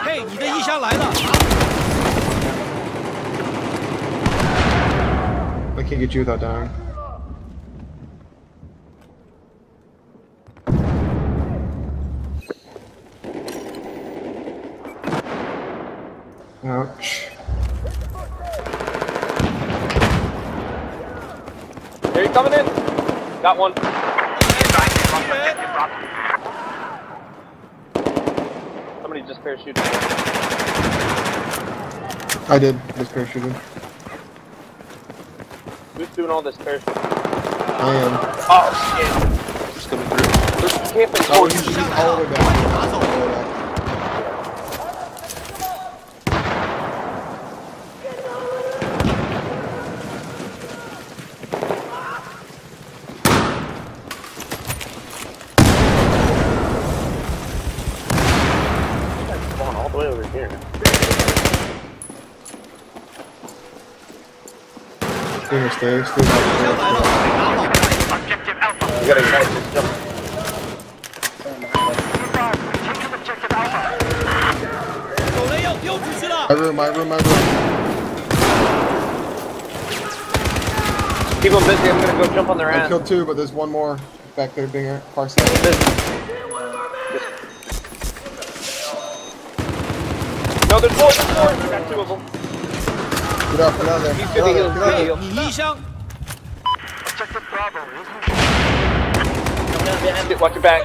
嘿，你的衣箱来了。 I can't get you without dying. Somebody just parachuted. I did. Just parachuted. Who's doing all this parachuting? I am. Oh shit! Just coming through. There's camping Oh, you. he's all the way back. All the way back. Spawn all the way over here. Stay here, stay, stay back. Objective Alpha. We got a guy just jump. Stay. Objective Alpha. You gotta ignite this jump. My room, my room, my room. Keep them busy, I'm gonna go jump on their ass. I killed two, but there's one more back there being a car side. No, there's more, there's more! I got two of them. Get up, get. He's. He's Bravo. Come down behind it. Watch your back.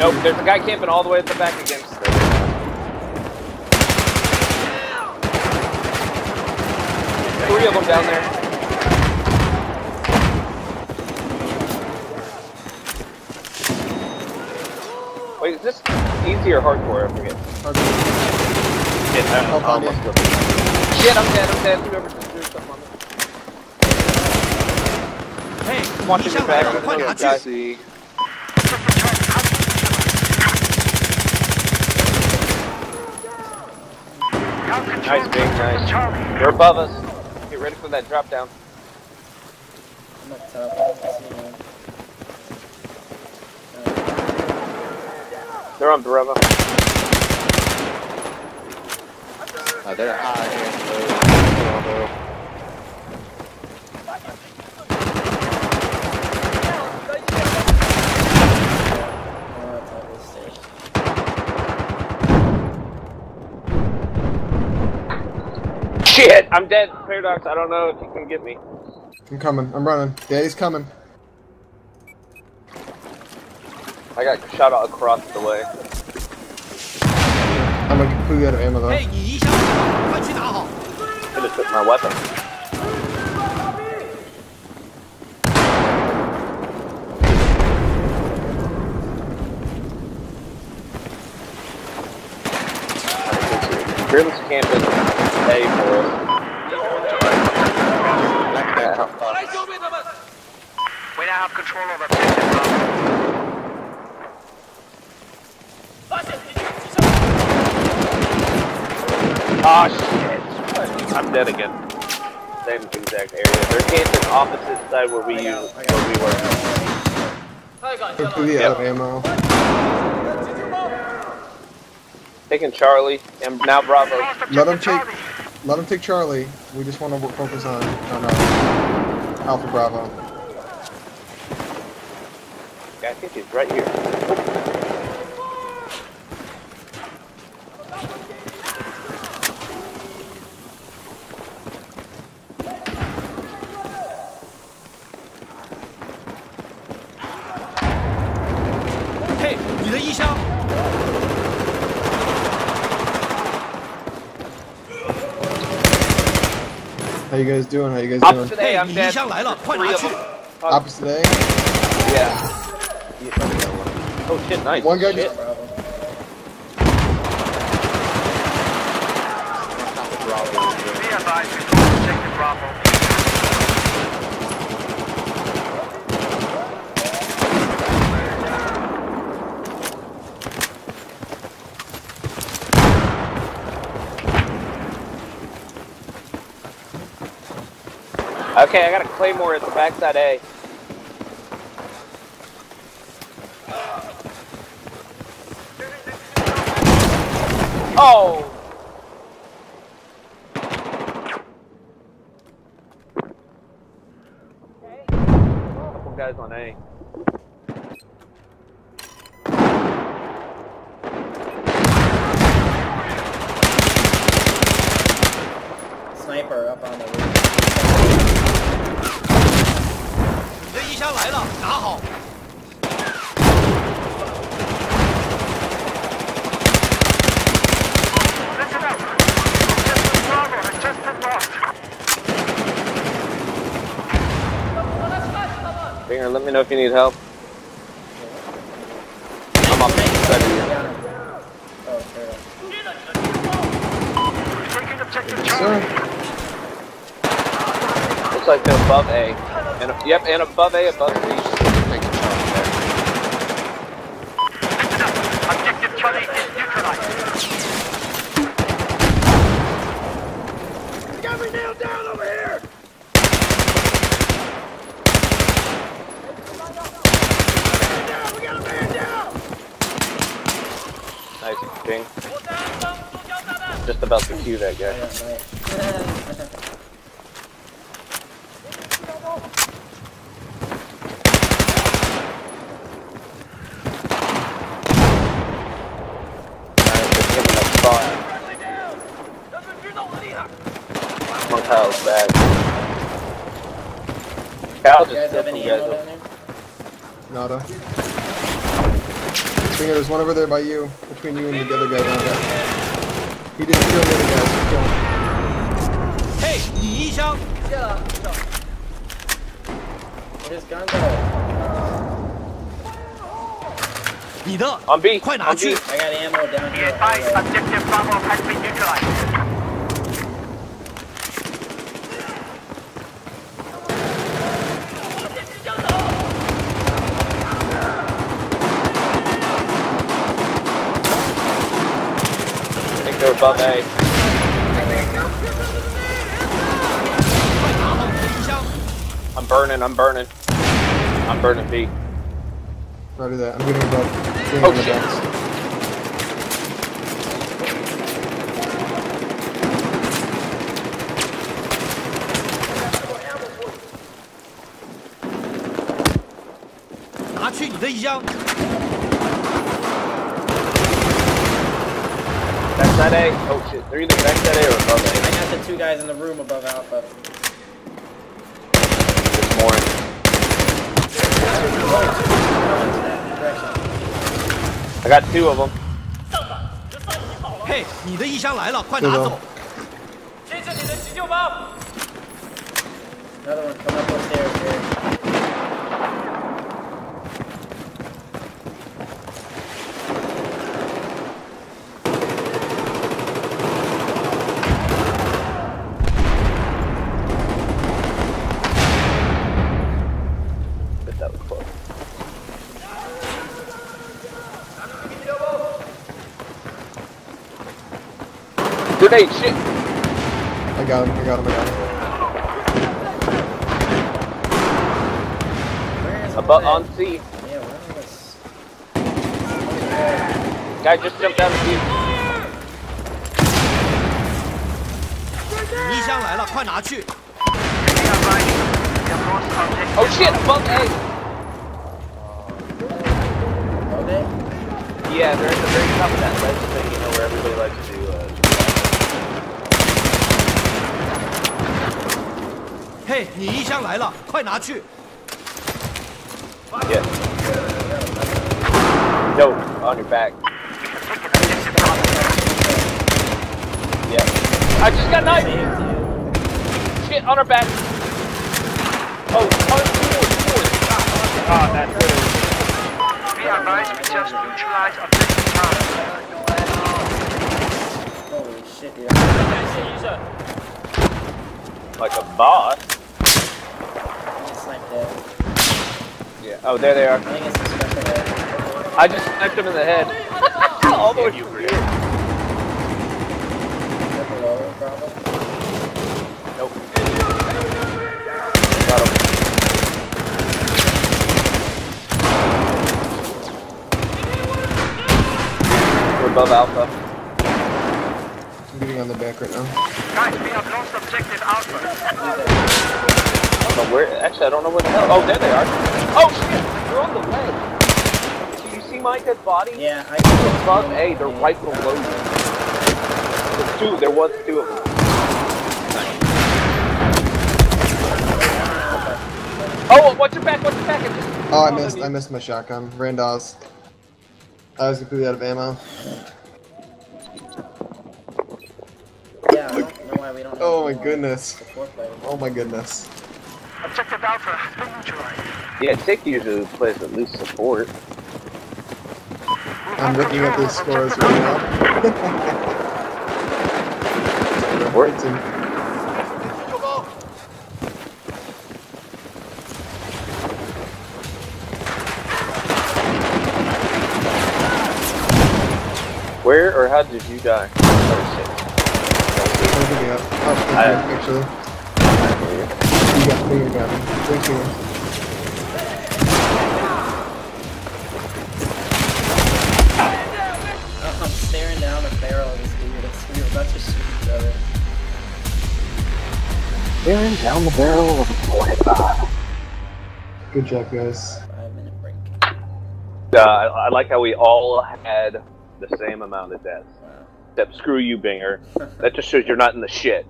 Nope, there's a guy camping all the way at the back against them. Three of them down there. Wait, is this easy or hardcore? I forget. Hardcore. Shit, I'm, Help I'm almost Shit, I'm dead, I'm dead. Whoever just threw something on me. Hey, watching your back. I see. Nice, big, nice. They're above us. Get ready for that drop down. I'm at top. They're on Bravo. Uh, they're high and. Shit, I'm dead. Paradox, I don't know if you can get me. I'm coming. I'm running. Daddy's coming. I got shot out across the way. I'm like completely out of ammo though. I just took my weapon. Grimm's campus pay for us. We now have control over objective Oh shit! I'm dead again. Same exact area. They're on opposite side where we use, where we were. Took the yep. ammo. Taking Charlie and now Bravo. Let him take. Let him take Charlie. We just want to focus on on uh, Alpha Bravo. I think he's right here. 的衣箱。 How you guys doing? How you guys Opposite doing? A, 嘿， I'm 你衣 dead. 箱来了，快 Three 拿 of 去 them.！ Opposite A. Yeah. Oh shit, nice. One guy Shit. just. Be advised, control objective Bravo. Okay, I got a claymore at the backside A. Oh! Couple guys on A. Sniper up on the roof. 枪来了，拿好。Binger, let me know if you need help. I'm up of you. Looks like they're above A. And yep, and above A, above B. Take a charge there. Listen up. Objective Charlie is neutralized. Nice. Just about to cue that guy. Yeah, right. Alright, just give him that spot. One Kyle's back. Kyle You just guys killed have some any guys. ammo up. down there? Nada. Finger, there's one over there by you, between you and the other guy down there. He didn't kill the other guys, he killed him. 嘿，你衣箱。 Where's his gun go? 你的， On B. 快拿 on 去 B.！ I got ammo down Be here. advised, Oh, objective Bravo has been neutralized. above A. 拿好你的衣箱。 I'm burning, I'm burning. I'm burning B. Roger that, I'm getting above. Getting Oh, on the shit. box. 拿去你的衣箱。 Backside A. Oh shit, they're either backside A or above I A. got the two guys in the room above Alpha. There's more. I got two of them. 嘿，你的衣箱来了，快对的拿走。这是你的急救包。 Another one come up upstairs here. Grenade, shit! I got him, I got him, I got him. Where is Above all on that? C. Yeah, where was... Guy just jumped out of the view. 你衣箱来了，快拿去。 Be advised, we have lost objective Oh shit, above A! Oh, they? Yeah, they're at the very top of that ledge thing, you know, where everybody likes to, uh, 嘿，你衣箱来了，快拿去。 yeah. Yo, on your back. Yeah. I just got knifed! Saved you. Shit, on our back! Oh, on forward, forward! Ah, that's good. Be advised, we just neutralized objective Charlie. Holy shit, dude. 感谢医生。 Like a boss. I just sniped it. Yeah. Oh, there they are. I think it's the special hit. I just sniped him in the head. All the way through here. They're below, probably. Nope. Got him. We're above Alpha. working on the back right now. Guys, we have lost objective Alpha. I don't know where. Actually, I don't know where the hell. Oh, there they are. Oh shit! They're on the ledge. Do you see my dead body? Yeah, I Above A, they're right below you. There's two. There was two of them. Oh, watch your back! Watch your back! I just. Oh, I missed. I missed my shotgun. Randaz. I was completely out of ammo. Yeah, I don't know why we don't. Oh my goodness. Oh my goodness. Objective Alpha has been neutralized. Yeah, Tick usually plays at least support. I'm looking at control the of scores right now. Where- It's in- Where or how did you die? Oh, I'm looking up. Oh, thank I- you, actually. You got finger got me. Thank you. Oh, I'm staring down the barrel of this dude. It's, we were about to shoot each other. Staring down the barrel of a 45. Good job, guys. Five minute break. Uh, I, I like how we all had the same amount of deaths. Wow. Except screw you, Binger. That just shows you're not in the shit.